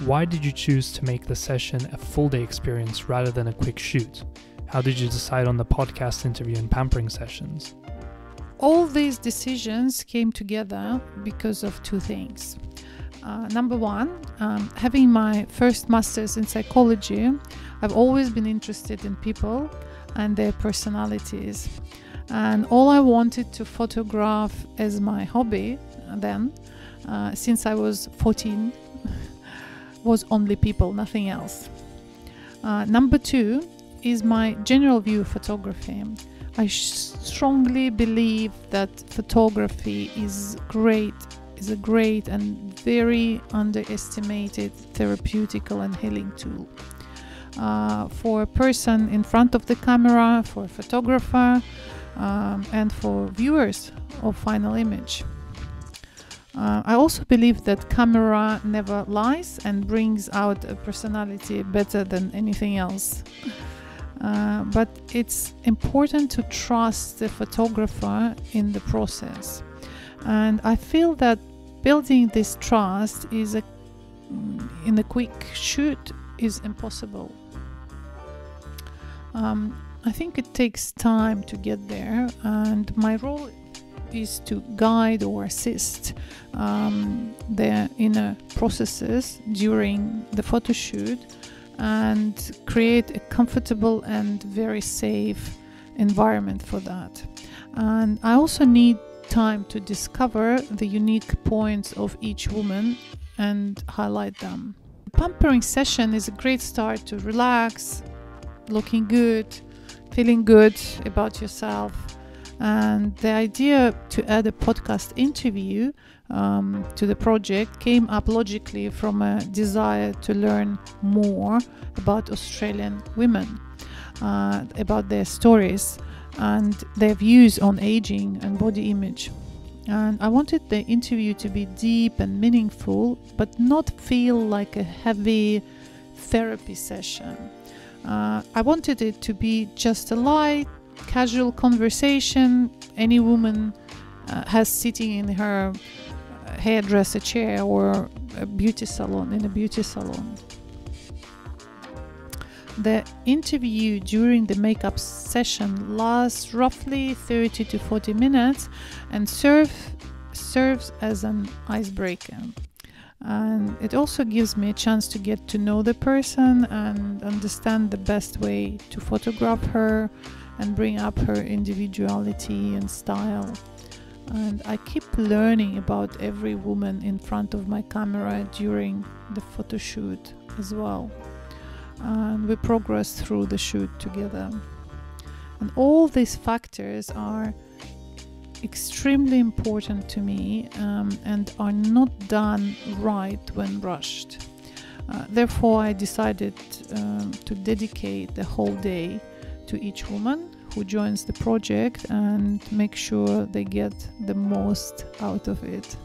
Why did you choose to make the session a full day experience rather than a quick shoot? How did you decide on the podcast interview and pampering sessions? All these decisions came together because of two things. Uh, number one, um, having my first master's in psychology, I've always been interested in people and their personalities. And all I wanted to photograph as my hobby then, uh, since I was 14, was only people, nothing else. Uh, number two is my general view of photography. I strongly believe that photography is great, is a great and very underestimated therapeutical and healing tool. Uh, for a person in front of the camera, for a photographer, um, and for viewers of final image. Uh, I also believe that camera never lies and brings out a personality better than anything else. Uh, but it's important to trust the photographer in the process. And I feel that building this trust is a mm, in a quick shoot is impossible. Um, I think it takes time to get there, and my role is to guide or assist um, the inner processes during the photo shoot and create a comfortable and very safe environment for that. And I also need time to discover the unique points of each woman and highlight them. The pampering session is a great start to relax, looking good, feeling good about yourself and the idea to add a podcast interview um, to the project came up logically from a desire to learn more about Australian women, uh, about their stories and their views on aging and body image. And I wanted the interview to be deep and meaningful, but not feel like a heavy therapy session. Uh, I wanted it to be just a light, casual conversation any woman uh, has sitting in her uh, hairdresser chair or a beauty salon in a beauty salon. The interview during the makeup session lasts roughly 30 to 40 minutes and serve, serves as an icebreaker. And it also gives me a chance to get to know the person and understand the best way to photograph her, and bring up her individuality and style. And I keep learning about every woman in front of my camera during the photo shoot as well. And we progress through the shoot together. And all these factors are extremely important to me um, and are not done right when rushed. Uh, therefore, I decided um, to dedicate the whole day to each woman who joins the project and make sure they get the most out of it.